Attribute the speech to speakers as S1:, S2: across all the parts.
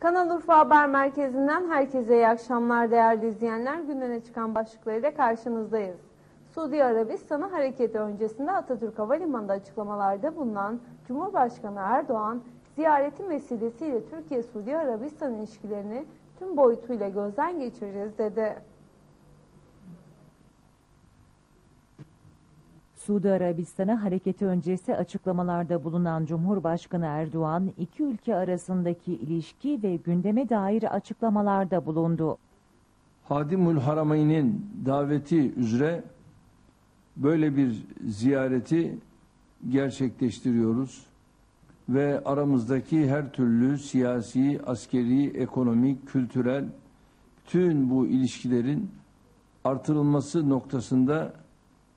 S1: Kanal Urfa Haber Merkezi'nden herkese iyi akşamlar değerli izleyenler. Gündeme çıkan başlıklarıyla karşınızdayız. Suudi Arabistan'ı hareketi öncesinde Atatürk Havalimanı'nda açıklamalarda bulunan Cumhurbaşkanı Erdoğan, ziyaretin vesilesiyle Türkiye-Suudi Arabistan ilişkilerini tüm boyutuyla gözden geçireceğiz dedi.
S2: Suudi Arabistan'a hareketi öncesi açıklamalarda bulunan Cumhurbaşkanı Erdoğan, iki ülke arasındaki ilişki ve gündeme dair açıklamalarda bulundu.
S3: Hadimül Harameyn'in daveti üzere böyle bir ziyareti gerçekleştiriyoruz ve aramızdaki her türlü siyasi, askeri, ekonomik, kültürel tüm bu ilişkilerin artırılması noktasında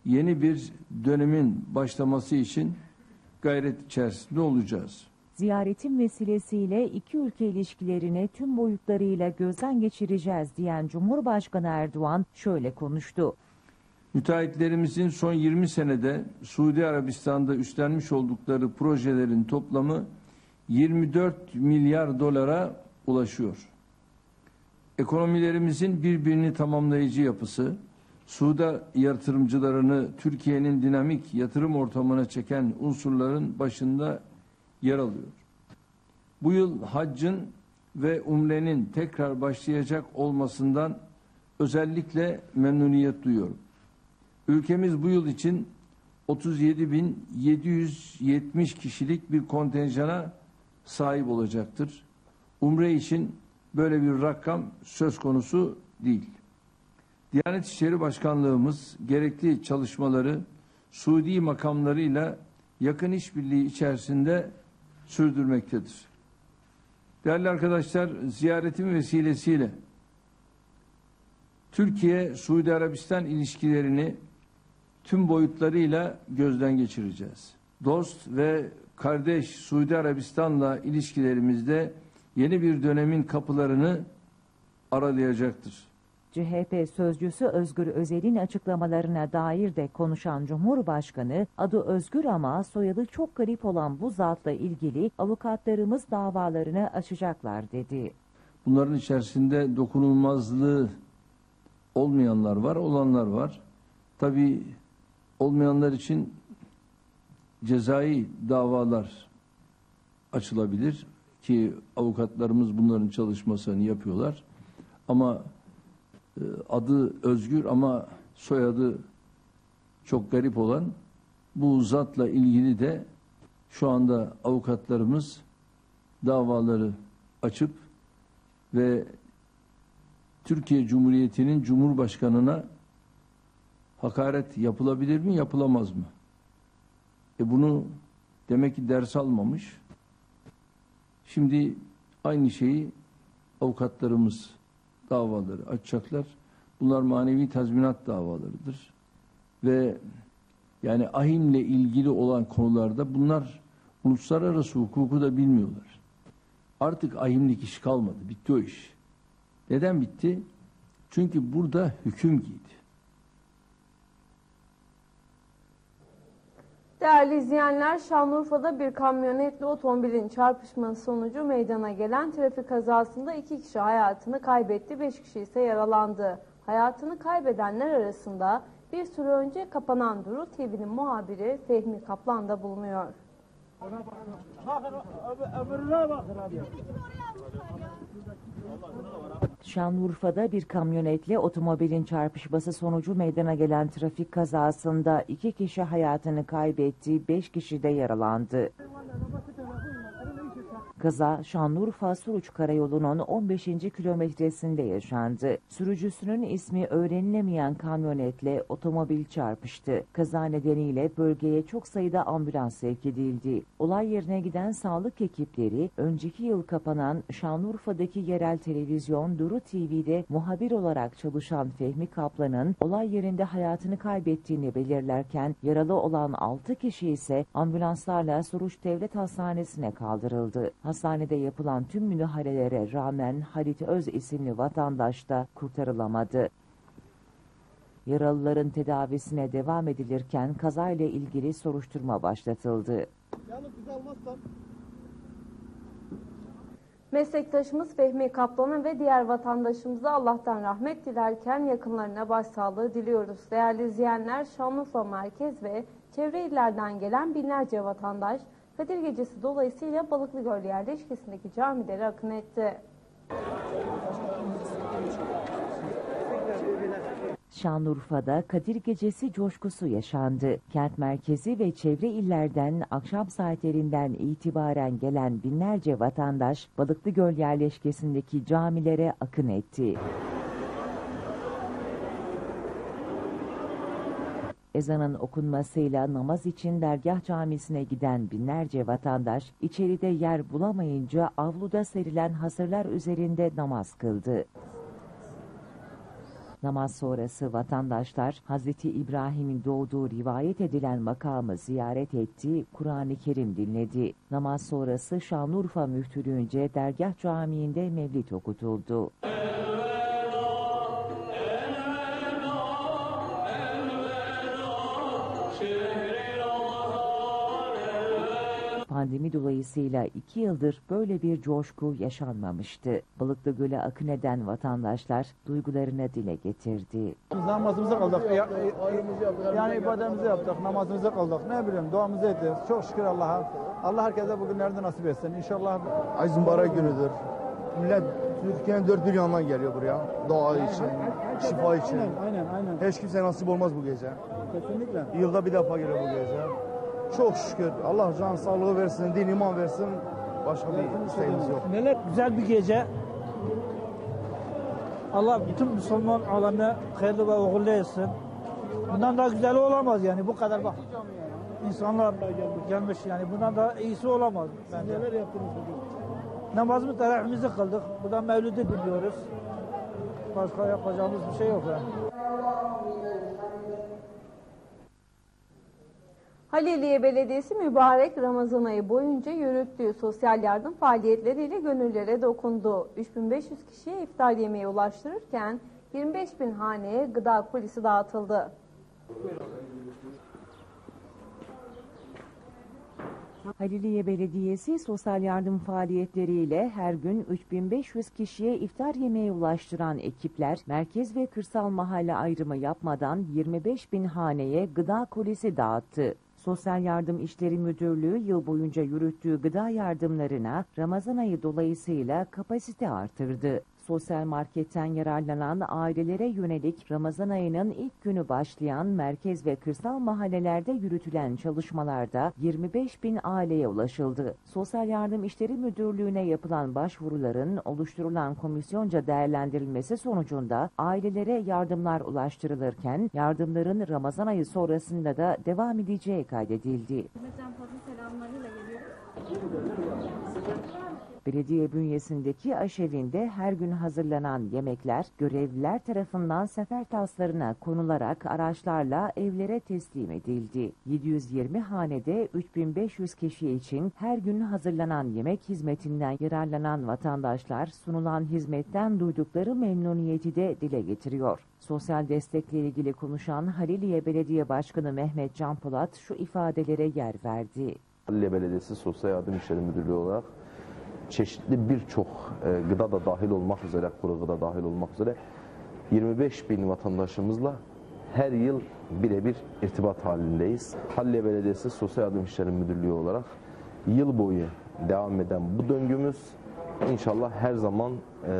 S3: yeni bir dönemin başlaması için gayret içerisinde olacağız.
S2: Ziyaretin vesilesiyle iki ülke ilişkilerini tüm boyutlarıyla gözden geçireceğiz diyen Cumhurbaşkanı Erdoğan şöyle konuştu.
S3: Müteahhitlerimizin son 20 senede Suudi Arabistan'da üstlenmiş oldukları projelerin toplamı 24 milyar dolara ulaşıyor. Ekonomilerimizin birbirini tamamlayıcı yapısı, Suda yatırımcılarını Türkiye'nin dinamik yatırım ortamına çeken unsurların başında yer alıyor. Bu yıl haccın ve umrenin tekrar başlayacak olmasından özellikle memnuniyet duyuyorum. Ülkemiz bu yıl için 37.770 kişilik bir kontenjana sahip olacaktır. Umre için böyle bir rakam söz konusu değil. Diyanet İşleri Başkanlığımız gerekli çalışmaları Suudi makamlarıyla yakın işbirliği içerisinde sürdürmektedir. Değerli arkadaşlar, ziyaretim vesilesiyle Türkiye-Suudi Arabistan ilişkilerini tüm boyutlarıyla gözden geçireceğiz. Dost ve kardeş Suudi Arabistan'la ilişkilerimizde yeni bir dönemin kapılarını aralayacaktır.
S2: CHP sözcüsü Özgür Özel'in açıklamalarına dair de konuşan Cumhurbaşkanı, adı Özgür ama soyadı çok garip olan bu zatla ilgili avukatlarımız davalarını açacaklar dedi.
S3: Bunların içerisinde dokunulmazlığı olmayanlar var, olanlar var. Tabii olmayanlar için cezai davalar açılabilir ki avukatlarımız bunların çalışmasını yapıyorlar. Ama adı Özgür ama soyadı çok garip olan bu zatla ilgili de şu anda avukatlarımız davaları açıp ve Türkiye Cumhuriyeti'nin Cumhurbaşkanına hakaret yapılabilir mi, yapılamaz mı? E bunu demek ki ders almamış. Şimdi aynı şeyi avukatlarımız davaları açacaklar. Bunlar manevi tazminat davalarıdır. Ve yani ahimle ilgili olan konularda bunlar uluslararası hukuku da bilmiyorlar. Artık ahimlik iş kalmadı. Bitti o iş. Neden bitti? Çünkü burada hüküm giydi.
S1: Değerli izleyenler, Şanlıurfa'da bir kamyonetle otomobilin çarpışması sonucu meydana gelen trafik kazasında iki kişi hayatını kaybetti, beş kişi ise yaralandı. Hayatını kaybedenler arasında bir süre önce kapanan Duru TV'nin muhabiri Fehmi Kaplan da bulunuyor.
S2: Şanlıurfa'da bir kamyonetle otomobilin çarpışması sonucu meydana gelen trafik kazasında iki kişi hayatını kaybetti, beş kişi de yaralandı. Kaza Şanlıurfa Suruç Karayolu'nun 15. kilometresinde yaşandı. Sürücüsünün ismi öğrenilemeyen kamyonetle otomobil çarpıştı. Kaza nedeniyle bölgeye çok sayıda ambulans sevk edildi. Olay yerine giden sağlık ekipleri önceki yıl kapanan Şanlıurfa'daki yerel televizyon Duru TV'de muhabir olarak çalışan Fehmi Kaplan'ın olay yerinde hayatını kaybettiğini belirlerken yaralı olan 6 kişi ise ambulanslarla Suruç Devlet Hastanesi'ne kaldırıldı. Hastanede yapılan tüm müdahalelere rağmen Halit Öz isimli vatandaş da kurtarılamadı. Yaralıların tedavisine devam edilirken kazayla ilgili soruşturma başlatıldı.
S1: Meslektaşımız Fehmi Kaplan'a ve diğer vatandaşımıza Allah'tan rahmet dilerken yakınlarına başsağlığı diliyoruz. Değerli izleyenler Şanlıurfa merkez ve çevre illerden gelen binlerce vatandaş Kadir Gecesi dolayısıyla Balıklıgöl yerleşkesindeki camilere akın etti.
S2: Şanlıurfa'da Kadir Gecesi coşkusu yaşandı. Kent merkezi ve çevre illerden akşam saatlerinden itibaren gelen binlerce vatandaş Balıklıgöl yerleşkesindeki camilere akın etti. Ezanın okunmasıyla namaz için dergah camisine giden binlerce vatandaş içeride yer bulamayınca avluda serilen hasırlar üzerinde namaz kıldı. Namaz sonrası vatandaşlar Hazreti İbrahim'in doğduğu rivayet edilen makamı ziyaret etti, Kur'an-ı Kerim dinledi. Namaz sonrası Şanlıurfa Müftülüğünce Dergah Camii'nde mevlid okutuldu. Pandemi dolayısıyla iki yıldır böyle bir coşku yaşanmamıştı. Balıklı Göl'e akın eden vatandaşlar duygularını dile getirdi.
S4: Namazımızı kıldık. Ya- Yani ibadetimizi yaptık, namazımızı kıldık. Ne bileyim duamızı ettik. Çok şükür Allah'a. Allah herkese bugünlerde nasip etsin. İnşallah
S5: Aziz mübarek günüdür. Millet Türkiye'nin dört bir yanından geliyor buraya. Doğa için, şifa için.
S4: Aynen, aynen, aynen.
S5: Hiç kimse nasip olmaz bu gece.
S4: Kesinlikle.
S5: Yılda bir defa geliyor bu gece. Çok şükür. Allah can sağlığı versin, din iman versin. Başka bir isteğimiz yok.
S6: Neler güzel bir gece. Allah bütün Müslüman alanı hayırlı ve uğurlu etsin. Bundan daha güzeli olamaz yani bu kadar bak. İnsanlar gelmiş yani bundan daha iyisi olamaz bence.
S4: Neler yaptınız bugün?
S6: Namazımızı teravihimizi kıldık. Buradan mevlüdü dinliyoruz. Başka yapacağımız bir şey yok yani.
S1: Haliliye Belediyesi mübarek Ramazan ayı boyunca yürüttüğü sosyal yardım faaliyetleriyle gönüllere dokundu. 3500 kişiye iftar yemeği ulaştırırken 25 bin haneye gıda kulisi dağıtıldı.
S2: Haliliye Belediyesi sosyal yardım faaliyetleriyle her gün 3500 kişiye iftar yemeği ulaştıran ekipler merkez ve kırsal mahalle ayrımı yapmadan 25 bin haneye gıda kolisi dağıttı. Sosyal Yardım İşleri Müdürlüğü yıl boyunca yürüttüğü gıda yardımlarına Ramazan ayı dolayısıyla kapasite artırdı. Sosyal marketten yararlanan ailelere yönelik Ramazan ayının ilk günü başlayan merkez ve kırsal mahallelerde yürütülen çalışmalarda 25 bin aileye ulaşıldı. Sosyal Yardım İşleri Müdürlüğü'ne yapılan başvuruların oluşturulan komisyonca değerlendirilmesi sonucunda ailelere yardımlar ulaştırılırken yardımların Ramazan ayı sonrasında da devam edeceği kaydedildi. Belediye bünyesindeki aşevinde her gün hazırlanan yemekler görevliler tarafından sefer taslarına konularak araçlarla evlere teslim edildi. 720 hanede 3500 kişi için her gün hazırlanan yemek hizmetinden yararlanan vatandaşlar sunulan hizmetten duydukları memnuniyeti de dile getiriyor. Sosyal destekle ilgili konuşan Haliliye Belediye Başkanı Mehmet Can Polat şu ifadelere yer verdi.
S7: Halilye Belediyesi Sosyal Yardım İşleri Müdürlüğü olarak çeşitli birçok e, gıda da dahil olmak üzere, kuru gıda dahil olmak üzere 25 bin vatandaşımızla her yıl birebir irtibat halindeyiz. Halilye Belediyesi Sosyal Yardım İşleri Müdürlüğü olarak yıl boyu devam eden bu döngümüz inşallah her zaman e,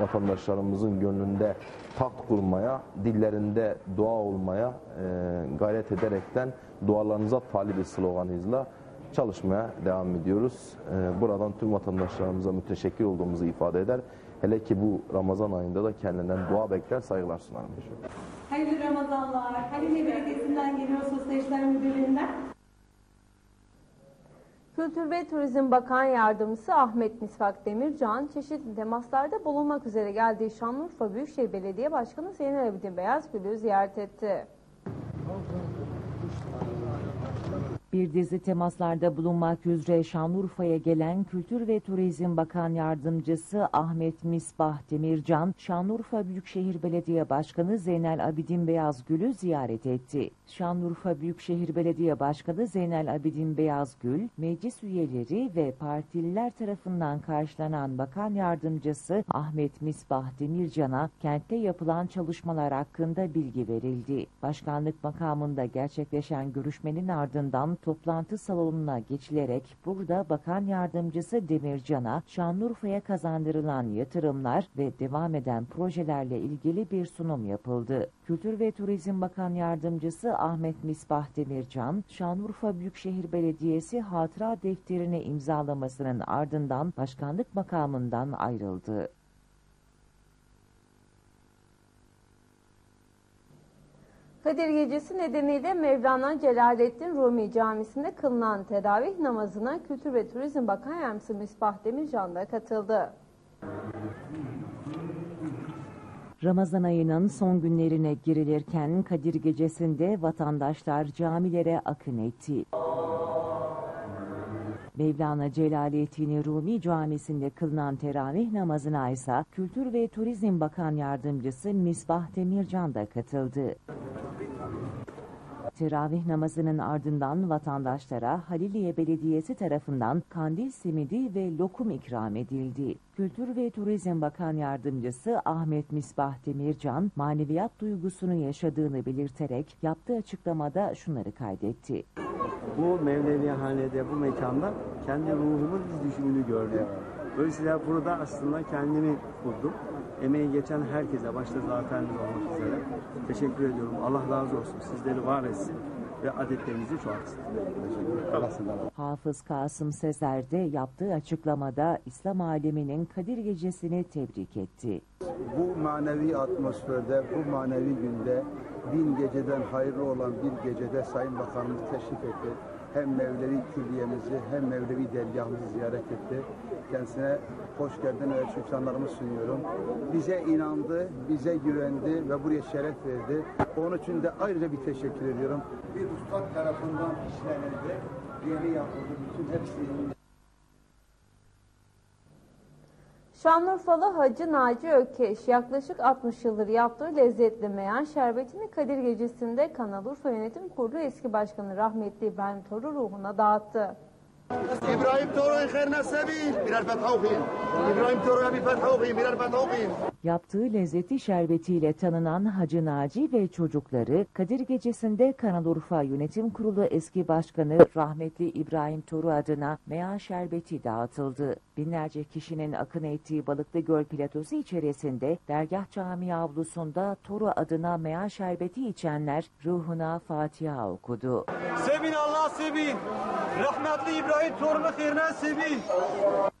S7: vatandaşlarımızın gönlünde taht kurmaya, dillerinde dua olmaya e, gayret ederekten dualarınıza talibi sloganıyla çalışmaya devam ediyoruz. Ee, Buradan tüm vatandaşlarımıza müteşekkir olduğumuzu ifade eder. Hele ki bu Ramazan ayında da kendilerinden dua bekler, saygılar sunarım.
S8: Hayırlı Ramazanlar. Halilye Belediyesi'nden geliyor Sosyal İşler Müdürlüğü'nden.
S1: Kültür ve Turizm Bakan Yardımcısı Ahmet Misvak Demircan, çeşitli temaslarda bulunmak üzere geldiği Şanlıurfa Büyükşehir Belediye Başkanı Zeynel Abidin Beyazgül'ü ziyaret etti.
S2: Bir dizi temaslarda bulunmak üzere Şanlıurfa'ya gelen Kültür ve Turizm Bakan Yardımcısı Ahmet Misbah Demircan, Şanlıurfa Büyükşehir Belediye Başkanı Zeynel Abidin Beyazgül'ü ziyaret etti. Şanlıurfa Büyükşehir Belediye Başkanı Zeynel Abidin Beyazgül, meclis üyeleri ve partililer tarafından karşılanan Bakan Yardımcısı Ahmet Misbah Demircan'a kentte yapılan çalışmalar hakkında bilgi verildi. Başkanlık makamında gerçekleşen görüşmenin ardından toplantı salonuna geçilerek burada Bakan Yardımcısı Demircan'a Şanlıurfa'ya kazandırılan yatırımlar ve devam eden projelerle ilgili bir sunum yapıldı. Kültür ve Turizm Bakan Yardımcısı Ahmet Misbah Demircan, Şanlıurfa Büyükşehir Belediyesi hatıra defterini imzalamasının ardından başkanlık makamından ayrıldı.
S1: Kadir Gecesi nedeniyle Mevlana Celaleddin Rumi Camisi'nde kılınan teravih namazına Kültür ve Turizm Bakan Yardımcısı Misbah Demircan da katıldı.
S2: Ramazan ayının son günlerine girilirken Kadir Gecesi'nde vatandaşlar camilere akın etti. Mevlana Celaleddin Rumi Camisi'nde kılınan teravih namazına ise Kültür ve Turizm Bakan Yardımcısı Misbah Demircan da katıldı. Teravih namazının ardından vatandaşlara Haliliye Belediyesi tarafından kandil simidi ve lokum ikram edildi. Kültür ve Turizm Bakan Yardımcısı Ahmet Misbah Demircan, maneviyat duygusunu yaşadığını belirterek yaptığı açıklamada şunları kaydetti.
S9: bu Mevlevihanede, bu mekanda kendi ruhumun iz düşümünü gördüm. Dolayısıyla burada aslında kendimi buldum. Emeği geçen herkese, başta zaten olmak üzere teşekkür ediyorum. Allah razı olsun. Sizleri var etsin ve adetlerinizi çoğaltsın.
S2: Hafız Kasım Sezer de yaptığı açıklamada İslam aleminin Kadir Gecesi'ni tebrik etti.
S10: bu manevi atmosferde, bu manevi günde bin geceden hayırlı olan bir gecede Sayın Bakanımız teşrif etti. Hem Mevlevi külliyemizi hem Mevlevi dergahımızı ziyaret etti. Kendisine hoş geldin ve şükranlarımı sunuyorum. Bize inandı, bize güvendi ve buraya şeref verdi. Onun için de ayrıca bir teşekkür ediyorum. Bir ustad tarafından işlenildi, yeni yapıldı. Bütün hepsi
S1: Şanlıurfalı Hacı Naci Ökkeş yaklaşık 60 yıldır yaptığı lezzetli meyan şerbetini Kadir Gecesi'nde Kanal Urfa Yönetim Kurulu eski başkanı rahmetli İbrahim Toru ruhuna dağıttı.
S5: İbrahim Toro'yu khairna sebil. Birer fetha okuyun. İbrahim Toro'ya bir fetha okuyun. Birer fetha okuyun.
S2: Yaptığı lezzeti şerbetiyle tanınan Hacı Naci ve çocukları Kadir Gecesi'nde Kanalurfa Yönetim Kurulu eski başkanı rahmetli İbrahim Toru adına meyan şerbeti dağıtıldı. Binlerce kişinin akın ettiği Balıklı Göl platosu içerisinde Dergah Camii avlusunda Toru adına meyan şerbeti içenler ruhuna Fatiha okudu.
S6: Sevin Allah sevin. Rahmetli İbrahim torunu hayrına sevin.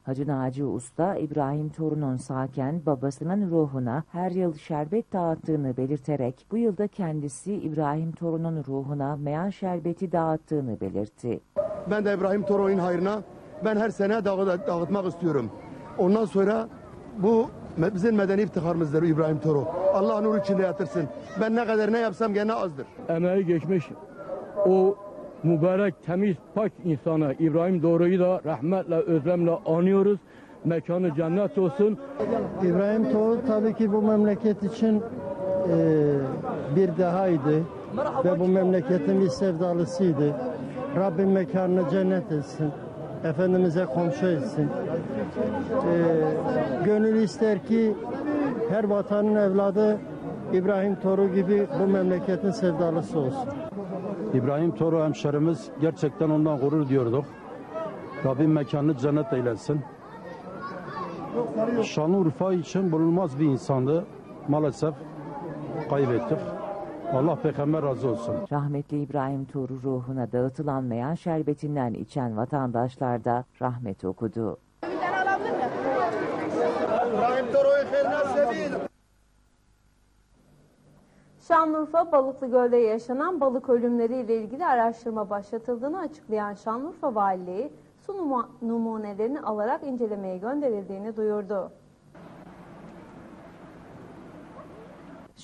S2: Hacı Naci Usta İbrahim Torun'un sağken babasının ruhuna her yıl şerbet dağıttığını belirterek bu yılda kendisi İbrahim Torun'un ruhuna meyan şerbeti dağıttığını belirtti.
S5: Ben de İbrahim Toro'nun hayrına ben her sene dağıt, dağıtmak istiyorum. Ondan sonra bu bizim medeni iftiharımızdır İbrahim Toro. Allah nur içinde yatırsın. Ben ne kadar ne yapsam gene azdır.
S11: emeği geçmiş o mübarek, temiz, pak insanı İbrahim Doğru'yu da rahmetle, özlemle anıyoruz. Mekanı cennet olsun.
S12: İbrahim Toğut tabii ki bu memleket için e, bir dehaydı ve bu memleketin bir sevdalısıydı. Rabbim mekanını cennet etsin. Efendimiz'e komşu etsin. E, gönül ister ki her vatanın evladı İbrahim Toru gibi bu memleketin sevdalısı olsun.
S13: İbrahim Toru hemşerimiz gerçekten ondan gurur diyorduk. Rabbim mekanını cennet eylesin. Şanlıurfa için bulunmaz bir insandı. Maalesef kaybettik. Allah peygamber razı olsun.
S2: Rahmetli İbrahim Toru ruhuna dağıtılan meyan şerbetinden içen vatandaşlar da rahmet okudu.
S5: İbrahim sebil.
S1: Şanlıurfa Balıklıgöl'de yaşanan balık ölümleriyle ilgili araştırma başlatıldığını açıklayan Şanlıurfa Valiliği su numu- numunelerini alarak incelemeye gönderildiğini duyurdu.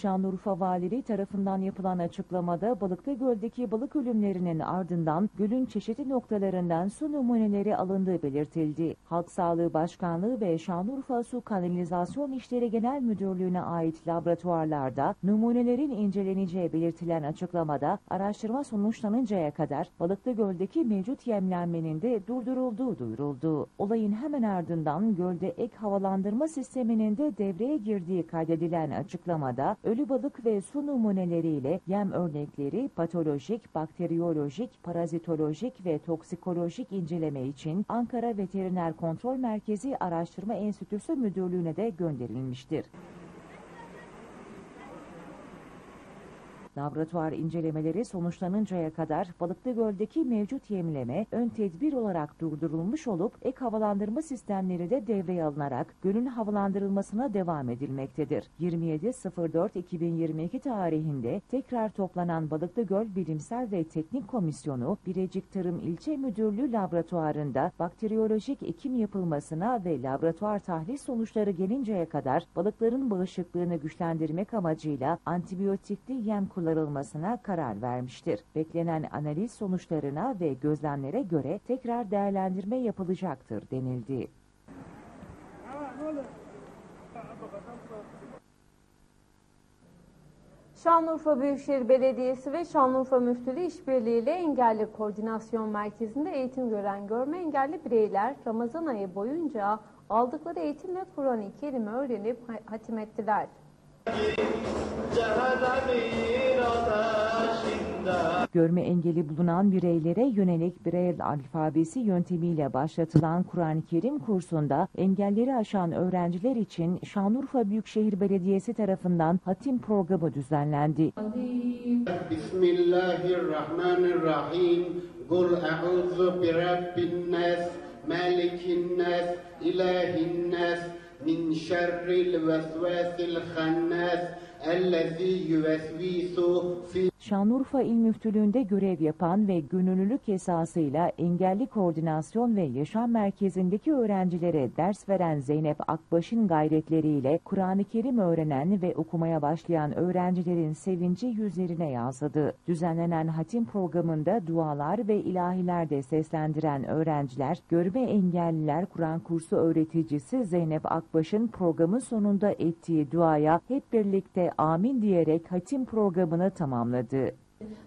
S2: Şanlıurfa Valiliği tarafından yapılan açıklamada Balıklı Göl'deki balık ölümlerinin ardından gölün çeşitli noktalarından su numuneleri alındığı belirtildi. Halk Sağlığı Başkanlığı ve Şanlıurfa Su Kanalizasyon İşleri Genel Müdürlüğü'ne ait laboratuvarlarda numunelerin inceleneceği belirtilen açıklamada araştırma sonuçlanıncaya kadar Balıklı Göl'deki mevcut yemlenmenin de durdurulduğu duyuruldu. Olayın hemen ardından gölde ek havalandırma sisteminin de devreye girdiği kaydedilen açıklamada ölü balık ve su numuneleriyle yem örnekleri patolojik, bakteriyolojik, parazitolojik ve toksikolojik inceleme için Ankara Veteriner Kontrol Merkezi Araştırma Enstitüsü Müdürlüğü'ne de gönderilmiştir. Laboratuvar incelemeleri sonuçlanıncaya kadar Balıklı Göl'deki mevcut yemleme ön tedbir olarak durdurulmuş olup ek havalandırma sistemleri de devreye alınarak gölün havalandırılmasına devam edilmektedir. 27.04.2022 tarihinde tekrar toplanan Balıklı Göl Bilimsel ve Teknik Komisyonu Birecik Tarım İlçe Müdürlüğü laboratuvarında bakteriyolojik ekim yapılmasına ve laboratuvar tahlil sonuçları gelinceye kadar balıkların bağışıklığını güçlendirmek amacıyla antibiyotikli yem kullanılmasına karar vermiştir. Beklenen analiz sonuçlarına ve gözlemlere göre tekrar değerlendirme yapılacaktır denildi.
S1: Şanlıurfa Büyükşehir Belediyesi ve Şanlıurfa Müftülüğü işbirliğiyle Engelli Koordinasyon Merkezi'nde eğitim gören görme engelli bireyler Ramazan ayı boyunca aldıkları eğitimle Kur'an-ı Kerim'i öğrenip hatim ettiler.
S2: Görme engeli bulunan bireylere yönelik Braille alfabesi yöntemiyle başlatılan Kur'an-ı Kerim kursunda engelleri aşan öğrenciler için Şanlıurfa Büyükşehir Belediyesi tarafından hatim programı düzenlendi.
S14: Bismillahirrahmanirrahim. Kul a'udhu bi rabbin nas, malikin nas, ilahin nas, min şerril vesvesil hannas, ellezî yüvesvisu fi
S2: Şanlıurfa İl Müftülüğü'nde görev yapan ve gönüllülük esasıyla Engelli Koordinasyon ve Yaşam Merkezi'ndeki öğrencilere ders veren Zeynep Akbaş'ın gayretleriyle Kur'an-ı Kerim öğrenen ve okumaya başlayan öğrencilerin sevinci yüzlerine yansıdı. Düzenlenen hatim programında dualar ve ilahiler de seslendiren öğrenciler, görme engelliler Kur'an kursu öğreticisi Zeynep Akbaş'ın programın sonunda ettiği duaya hep birlikte amin diyerek hatim programını tamamladı.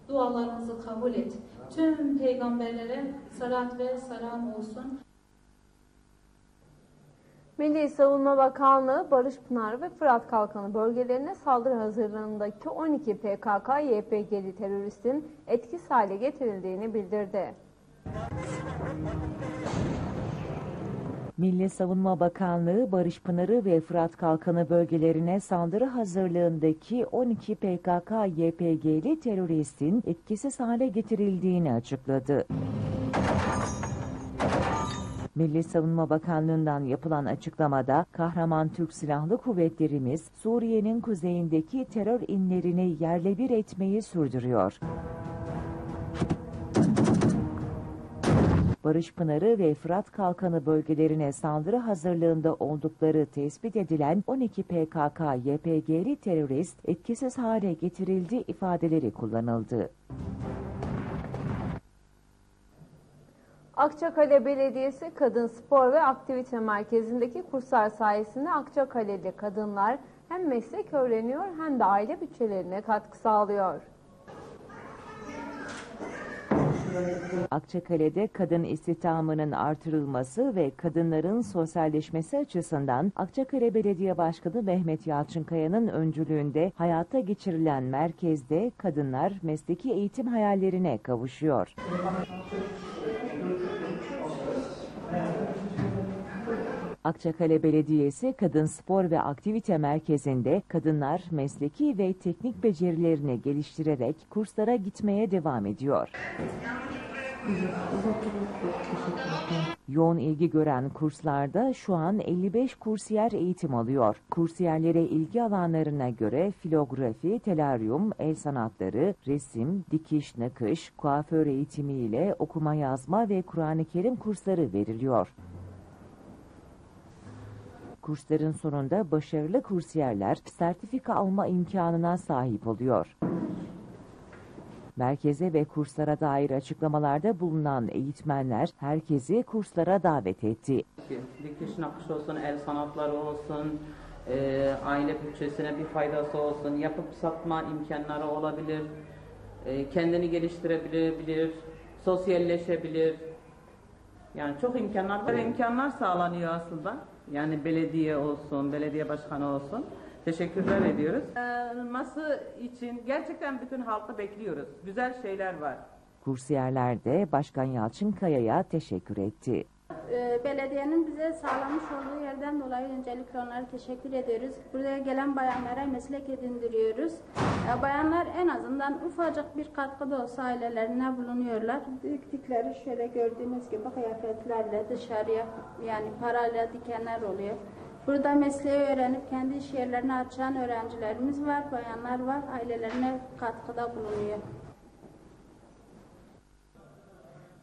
S15: Dualarımızı kabul et. Tüm peygamberlere salat ve selam olsun.
S1: Milli Savunma Bakanlığı Barış Pınar ve Fırat Kalkanı bölgelerine saldırı hazırlığındaki 12 PKK-YPG'li teröristin etkisiz hale getirildiğini bildirdi.
S2: Milli Savunma Bakanlığı Barış Pınarı ve Fırat Kalkanı bölgelerine saldırı hazırlığındaki 12 PKK-YPG'li teröristin etkisiz hale getirildiğini açıkladı. Milli Savunma Bakanlığı'ndan yapılan açıklamada kahraman Türk Silahlı Kuvvetlerimiz Suriye'nin kuzeyindeki terör inlerini yerle bir etmeyi sürdürüyor. Barış Pınarı ve Fırat Kalkanı bölgelerine saldırı hazırlığında oldukları tespit edilen 12 PKK-YPG'li terörist etkisiz hale getirildi ifadeleri kullanıldı.
S1: Akçakale Belediyesi Kadın Spor ve Aktivite Merkezi'ndeki kurslar sayesinde Akçakale'li kadınlar hem meslek öğreniyor hem de aile bütçelerine katkı sağlıyor.
S2: Akçakale'de kadın istihdamının artırılması ve kadınların sosyalleşmesi açısından Akçakale Belediye Başkanı Mehmet Yalçınkaya'nın öncülüğünde hayata geçirilen merkezde kadınlar mesleki eğitim hayallerine kavuşuyor. Akçakale Belediyesi Kadın Spor ve Aktivite Merkezi'nde kadınlar mesleki ve teknik becerilerini geliştirerek kurslara gitmeye devam ediyor. Yoğun ilgi gören kurslarda şu an 55 kursiyer eğitim alıyor. Kursiyerlere ilgi alanlarına göre filografi, telaryum, el sanatları, resim, dikiş, nakış, kuaför eğitimi ile okuma yazma ve Kur'an-ı Kerim kursları veriliyor. Kursların sonunda başarılı kursiyerler sertifika alma imkanına sahip oluyor. Merkeze ve kurslara dair açıklamalarda bulunan eğitmenler herkesi kurslara davet etti.
S16: Dikiş nakış olsun, el sanatları olsun, e, aile bütçesine bir faydası olsun, yapıp satma imkanları olabilir, e, kendini geliştirebilir, sosyalleşebilir. Yani çok imkanlar var, imkanlar sağlanıyor aslında. Yani belediye olsun, belediye başkanı olsun. Teşekkürler ediyoruz. Olması için gerçekten bütün halkı bekliyoruz. Güzel şeyler var.
S2: Kursiyerler de Başkan Yalçın Kaya'ya teşekkür etti.
S17: Ee, belediyenin bize sağlamış olduğu yerden dolayı öncelikle onlara teşekkür ediyoruz. Buraya gelen bayanlara meslek edindiriyoruz. Ee, Bayanlar en azından ufacık bir katkıda olsa ailelerine bulunuyorlar. Diktikleri şöyle gördüğünüz gibi kıyafetlerle dışarıya yani parayla dikenler oluyor. Burada mesleği öğrenip kendi iş yerlerini açan öğrencilerimiz var, bayanlar var. Ailelerine katkıda bulunuyor.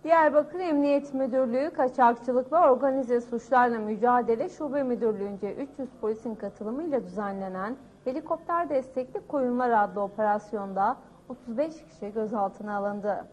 S1: Diyarbakır Emniyet Müdürlüğü Kaçakçılık ve Organize Suçlarla Mücadele Şube Müdürlüğü'nce 300 polisin katılımıyla düzenlenen Helikopter Destekli Koyunlar adlı operasyonda 35 kişi gözaltına alındı.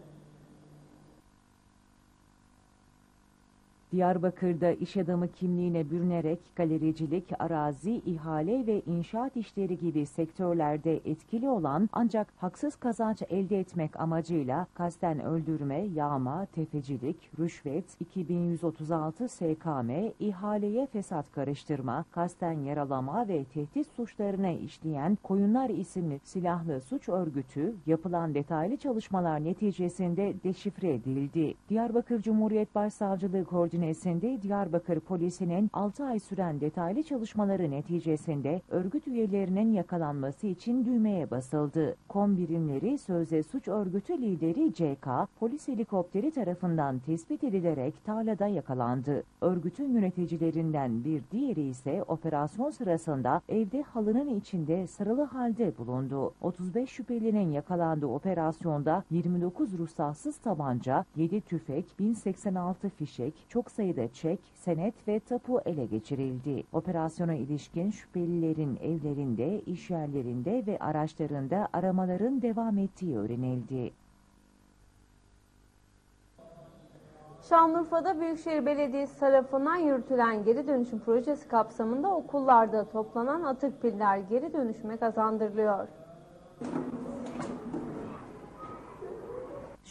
S2: Diyarbakır'da iş adamı kimliğine bürünerek galericilik, arazi, ihale ve inşaat işleri gibi sektörlerde etkili olan ancak haksız kazanç elde etmek amacıyla kasten öldürme, yağma, tefecilik, rüşvet, 2136 SKM, ihaleye fesat karıştırma, kasten yaralama ve tehdit suçlarına işleyen Koyunlar isimli silahlı suç örgütü yapılan detaylı çalışmalar neticesinde deşifre edildi. Diyarbakır Cumhuriyet Başsavcılığı koordinasyonu Hazinesinde Diyarbakır polisinin 6 ay süren detaylı çalışmaları neticesinde örgüt üyelerinin yakalanması için düğmeye basıldı. Kom birimleri sözde suç örgütü lideri CK polis helikopteri tarafından tespit edilerek tarlada yakalandı. Örgütün yöneticilerinden bir diğeri ise operasyon sırasında evde halının içinde sarılı halde bulundu. 35 şüphelinin yakalandığı operasyonda 29 ruhsatsız tabanca, 7 tüfek, 1086 fişek, çok sayıda çek, senet ve tapu ele geçirildi. Operasyona ilişkin şüphelilerin evlerinde, işyerlerinde ve araçlarında aramaların devam ettiği öğrenildi.
S1: Şanlıurfa'da Büyükşehir Belediyesi tarafından yürütülen geri dönüşüm projesi kapsamında okullarda toplanan atık piller geri dönüşüme kazandırılıyor.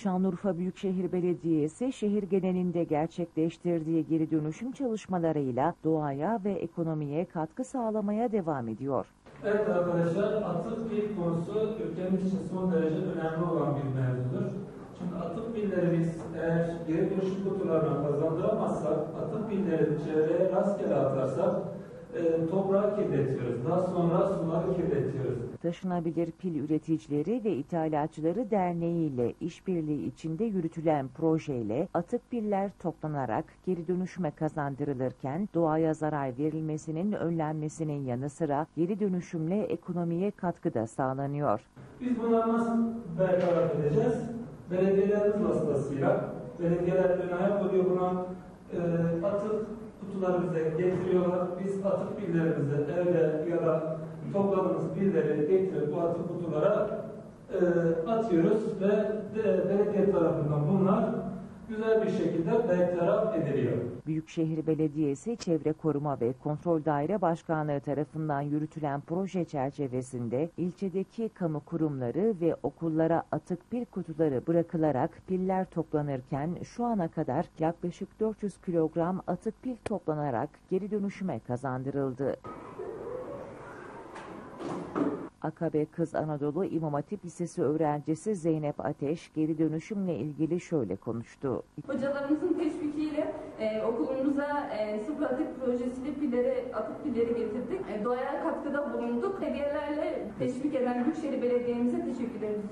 S2: Şanlıurfa Büyükşehir Belediyesi şehir genelinde gerçekleştirdiği geri dönüşüm çalışmalarıyla doğaya ve ekonomiye katkı sağlamaya devam ediyor.
S18: Evet arkadaşlar atık pil konusu ülkemiz için son derece önemli olan bir mevzudur. Çünkü atık pilleri biz eğer geri dönüşüm kutularına kazandıramazsak, atık pilleri çevreye rastgele atarsak e, toprağı kirletiyoruz. Daha sonra suları kirletiyoruz.
S2: Taşınabilir Pil Üreticileri ve İthalatçıları Derneği ile işbirliği içinde yürütülen projeyle atık piller toplanarak geri dönüşüme kazandırılırken doğaya zarar verilmesinin önlenmesinin yanı sıra geri dönüşümle ekonomiye katkı da sağlanıyor.
S18: Biz bunları nasıl bertaraf edeceğiz? Belediyelerimiz vasıtasıyla. Belediyeler ayak oluyor buna. E, atık kutuları bize getiriyorlar. Biz atık pillerimizi evde ya da topladığımız pilleri getirip bu atık kutulara e, atıyoruz ve belediye tarafından bunlar güzel bir şekilde bertaraf ediliyor.
S2: Büyükşehir Belediyesi Çevre Koruma ve Kontrol Daire Başkanlığı tarafından yürütülen proje çerçevesinde ilçedeki kamu kurumları ve okullara atık pil kutuları bırakılarak piller toplanırken şu ana kadar yaklaşık 400 kilogram atık pil toplanarak geri dönüşüme kazandırıldı. Akabe Kız Anadolu İmam Hatip Lisesi öğrencisi Zeynep Ateş geri dönüşümle ilgili şöyle konuştu.
S19: Hocalarımızın teşvikiyle e, okulumuza e, sıfır atık projesiyle pilleri, atık pilleri getirdik. E, doğaya katkıda bulunduk. Hediyelerle teşvik eden Büyükşehir Belediye'mize teşekkür ederiz.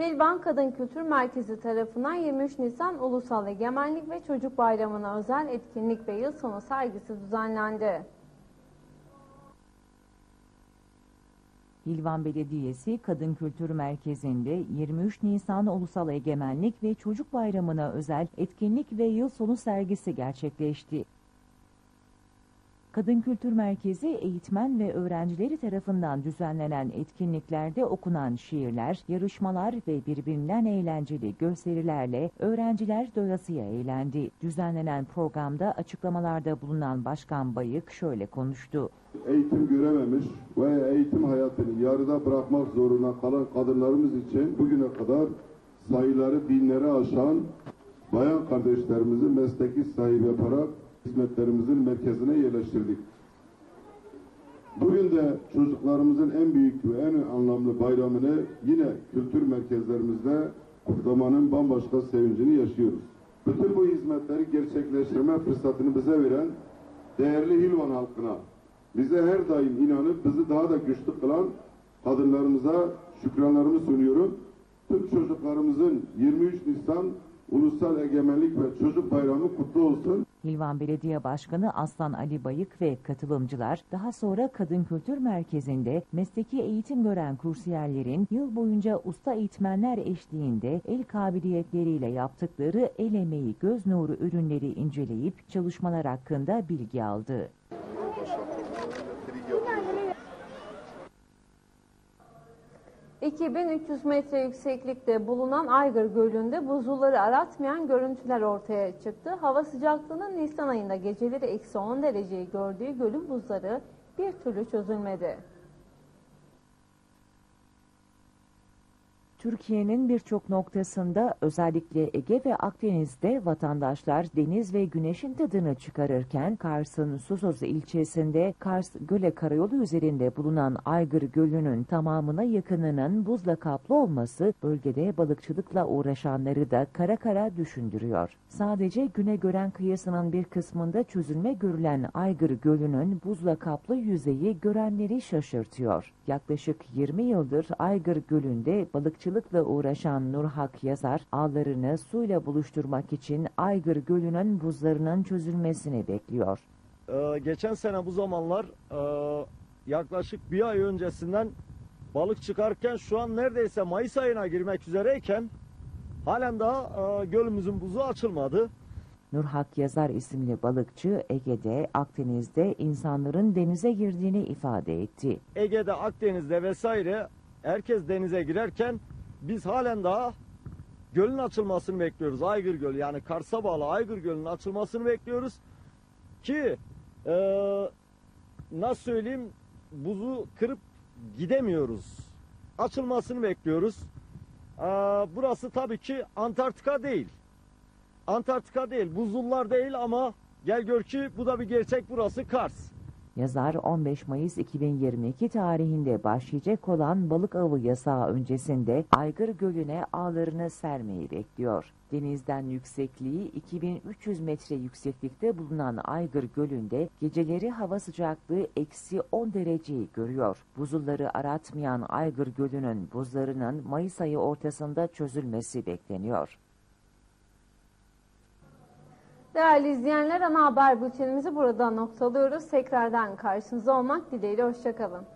S1: Helvan Kadın Kültür Merkezi tarafından 23 Nisan Ulusal Egemenlik ve Çocuk Bayramı'na özel etkinlik ve yıl sonu sergisi düzenlendi.
S2: Hilvan Belediyesi Kadın Kültür Merkezi'nde 23 Nisan Ulusal Egemenlik ve Çocuk Bayramı'na özel etkinlik ve yıl sonu sergisi gerçekleşti. Kadın Kültür Merkezi eğitmen ve öğrencileri tarafından düzenlenen etkinliklerde okunan şiirler, yarışmalar ve birbirinden eğlenceli gösterilerle öğrenciler doyasıya eğlendi. Düzenlenen programda açıklamalarda bulunan Başkan Bayık şöyle konuştu.
S20: eğitim görememiş ve eğitim hayatını yarıda bırakmak zorunda kalan kadınlarımız için bugüne kadar sayıları binleri aşan bayan kardeşlerimizi mesleki sahibi yaparak hizmetlerimizin merkezine yerleştirdik. Bugün de çocuklarımızın en büyük ve en anlamlı bayramını yine kültür merkezlerimizde kutlamanın bambaşka sevincini yaşıyoruz. Bütün bu hizmetleri gerçekleştirme fırsatını bize veren değerli Hilvan halkına, bize her daim inanıp bizi daha da güçlü kılan kadınlarımıza şükranlarımı sunuyorum. Tüm çocuklarımızın 23 Nisan Ulusal Egemenlik ve Çocuk Bayramı kutlu olsun.
S2: Hilvan Belediye Başkanı Aslan Ali Bayık ve katılımcılar daha sonra Kadın Kültür Merkezi'nde mesleki eğitim gören kursiyerlerin yıl boyunca usta eğitmenler eşliğinde el kabiliyetleriyle yaptıkları el emeği göz nuru ürünleri inceleyip çalışmalar hakkında bilgi aldı.
S1: ...2300 metre yükseklikte bulunan Aygır Gölü'nde buzulları aratmayan görüntüler ortaya çıktı. Hava sıcaklığının Nisan ayında geceleri eksi 10 dereceyi gördüğü gölün buzları bir türlü çözülmedi.
S2: Türkiye'nin birçok noktasında özellikle Ege ve Akdeniz'de vatandaşlar deniz ve güneşin tadını çıkarırken Kars'ın Susuz ilçesinde Kars Göle Karayolu üzerinde bulunan Aygır Gölü'nün tamamına yakınının buzla kaplı olması bölgede balıkçılıkla uğraşanları da kara kara düşündürüyor. Sadece güne gören kıyısının bir kısmında çözülme görülen Aygır Gölü'nün buzla kaplı yüzeyi görenleri şaşırtıyor. Yaklaşık 20 yıldır Aygır Gölü'nde balıkçılıkla uğraşan Nurhak Yazar, ağlarını suyla buluşturmak için Aygır Gölü'nün buzlarının çözülmesini bekliyor.
S21: Ee, geçen sene bu zamanlar e, yaklaşık bir ay öncesinden balık çıkarken şu an neredeyse Mayıs ayına girmek üzereyken halen daha e, gölümüzün buzu açılmadı.
S2: Nurhak Yazar isimli balıkçı Ege'de, Akdeniz'de insanların denize girdiğini ifade etti.
S21: Ege'de, Akdeniz'de vesaire herkes denize girerken biz halen daha gölün açılmasını bekliyoruz. Aygır Gölü yani Kars'a bağlı Aygır Gölü'nün açılmasını bekliyoruz. Ki e, nasıl söyleyeyim buzu kırıp gidemiyoruz. Açılmasını bekliyoruz. E, burası tabii ki Antarktika değil. Antarktika değil, buzullar değil ama gel gör ki bu da bir gerçek burası Kars.
S2: Yazar 15 Mayıs 2022 tarihinde başlayacak olan balık avı yasağı öncesinde Aygır Gölü'ne ağlarını sermeyi bekliyor. Denizden yüksekliği 2300 metre yükseklikte bulunan Aygır Gölü'nde geceleri hava sıcaklığı eksi 10 dereceyi görüyor. Buzulları aratmayan Aygır Gölü'nün buzlarının Mayıs ayı ortasında çözülmesi bekleniyor.
S1: Değerli izleyenler ana haber bültenimizi burada noktalıyoruz. Tekrardan karşınızda olmak dileğiyle hoşçakalın.